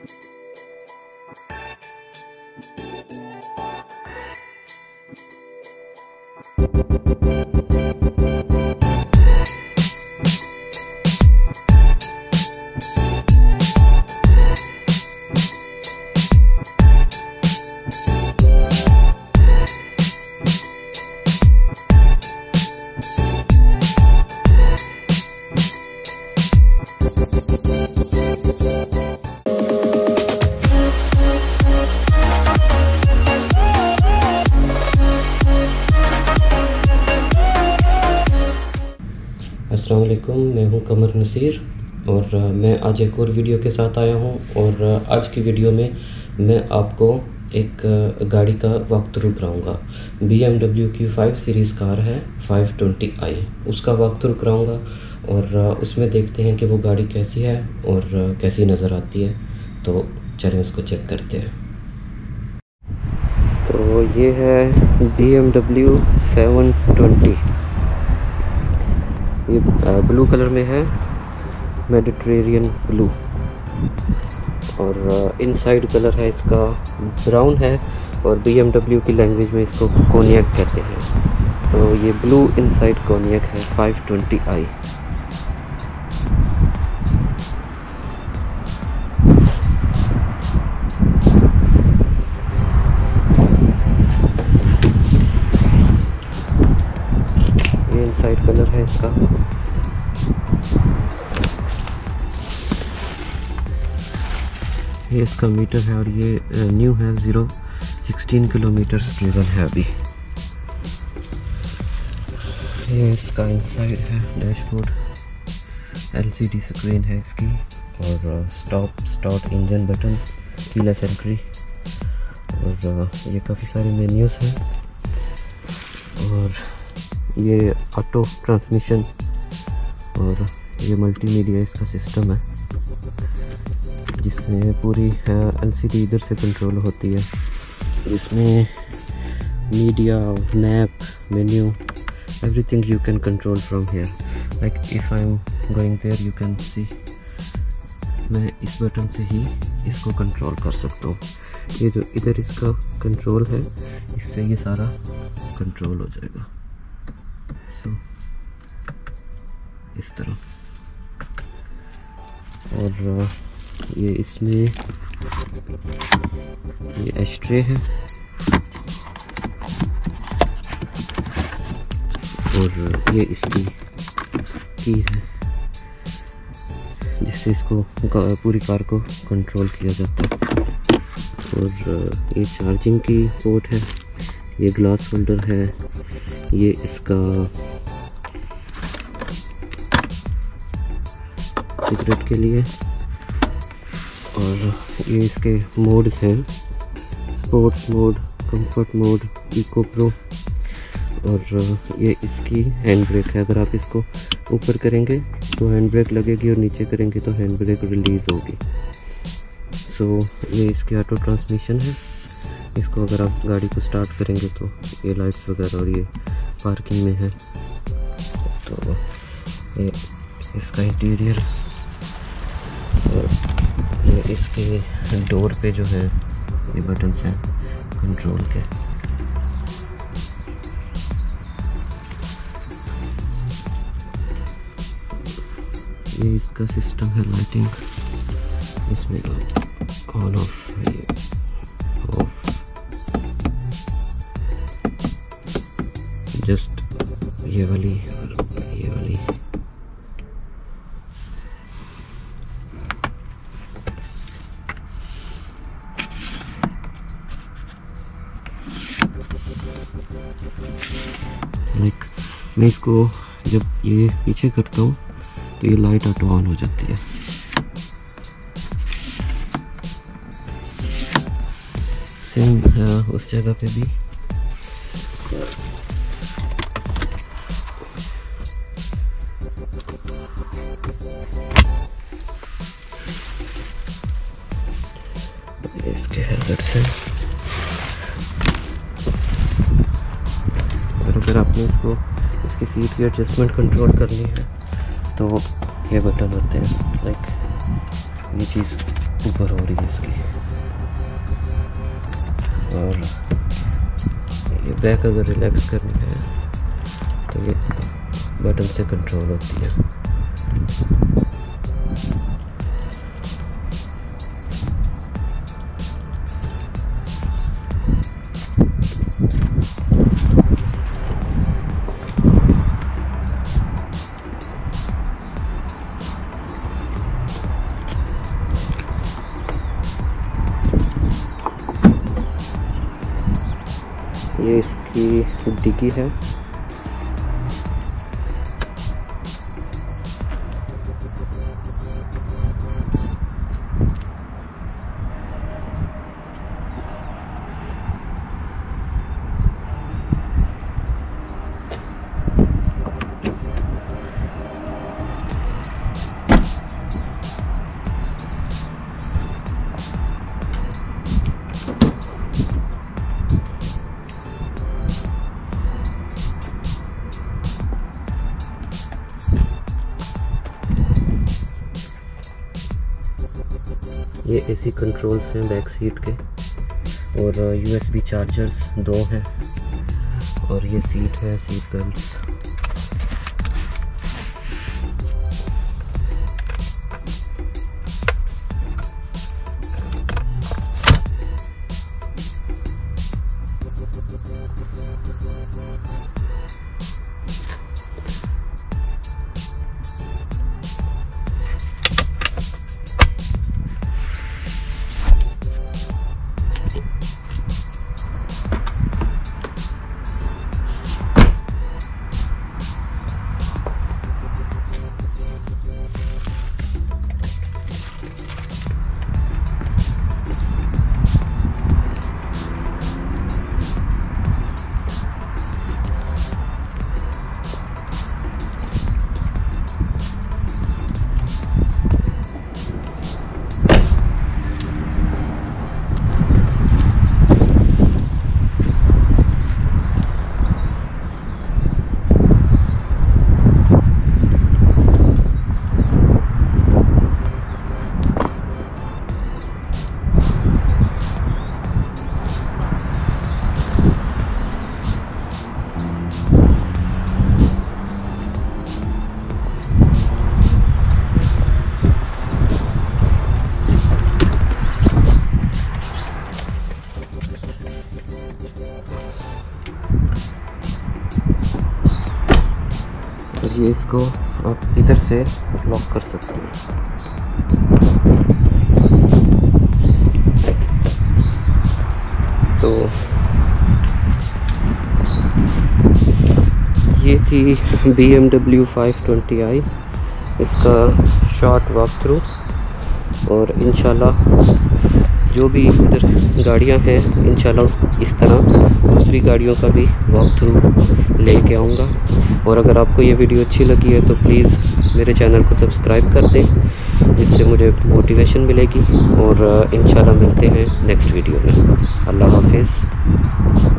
Thank you. कमर नसीर और मैं आज एक और वीडियो के साथ आया हूँ और आज की वीडियो में मैं आपको एक गाड़ी का वक्त थ्रू कराऊँगा बी की फ़ाइव सीरीज़ कार है 520 आई उसका वक्त थ्रू कराऊँगा और उसमें देखते हैं कि वो गाड़ी कैसी है और कैसी नज़र आती है। तो चलें उसको चेक करते हैं। तो ये है B M W seven twenty ये ब्लू कलर में है मेडिट्रेरियन ब्लू। और इनसाइड कलर है इसका, ब्राउन है, और बीएमडब्ल्यू की लैंग्वेज में इसको कोनियक कहते हैं। तो ये ब्लू इनसाइड कोनियक है 520 साइड कलर है इसका। ये इसका मीटर है और ये न्यू है ज़ीरो सिक्सटीन किलोमीटर ट्रेवल है अभी। ये इसका इनसाइड है डैशबोर्ड एलसीडी स्क्रीन है इसकी, और stop start engine button keyless entry और ये काफ़ी सारे मेन्यूज़ हैं। और ये ऑटो ट्रांसमिशन और ये मल्टीमीडिया इसका सिस्टम है, जिसमें पूरी एलसीडी इधर से कंट्रोल होती है। इसमें media map menu everything you can control from here like if I am going there you can see मैं इस बटन से ही इसको कंट्रोल कर सकता हूँ। ये जो इधर इसका कंट्रोल है, इससे ये सारा कंट्रोल हो जाएगा। सो इस तरह और ये इसमें, ये एस्ट्रे है। और, ये इसकी की है, जिससे इसको पूरी कार को कंट्रोल किया जाता है। और ये चार्जिंग की पोर्ट है, ये ग्लास होल्डर है, ये इसका सिगरेट के लिए। और ये इसके मोड्स हैं। Sports mode comfort mode eco pro और ये इसकी हैंड ब्रेक है। अगर आप इसको ऊपर करेंगे तो हैंड ब्रेक लगेगी और नीचे करेंगे तो हैंड ब्रेक रिलीज़ होगी। सो so, ये इसकी ऑटो ट्रांसमिशन है। इसको अगर आप गाड़ी को स्टार्ट करेंगे तो ये लाइट्स वगैरह और ये पार्किंग में है। तो ये इसका इंटीरियर इसके डोर पे जो है, ये बटन हैं कंट्रोल के। ये इसका सिस्टम है लाइटिंग इसमें ऑन ऑफ़ ऑफ़ जस्ट ये वाली लाइक मैं इसको जब ये पीछे करता हूँ तो ये लाइट ऑटो ऑन हो जाती है। सेम उस जगह पे भी। अगर आपने इसको, इसकी सीट की एडजस्टमेंट कंट्रोल करनी है तो ये बटन होते हैं लाइक ये चीज़ ऊपर हो रही है इसकी। और ये बैक अगर रिलैक्स करनी है तो ये बटन से कंट्रोल होती है। डिग्गी है। ये एसी कंट्रोल्स हैं बैक सीट के और यूएसबी चार्जर्स दो हैं और ये सीट है सीट बेल्ट्स और ये इसको आप इधर से लॉक कर सकते हैं। तो ये थी B M W five twenty I इसका शॉर्ट वॉक थ्रू और इंशाल्लाह जो भी इधर गाड़ियाँ हैं उस इस तरह दूसरी गाड़ियों का भी वॉक थ्रू लेके आऊँगा। और अगर आपको ये वीडियो अच्छी लगी है तो प्लीज़ मेरे चैनल को सब्सक्राइब कर दें। जिससे मुझे मोटिवेशन मिलेगी और इंशाल्लाह मिलते हैं नेक्स्ट वीडियो में। अल्लाह हाफिज़।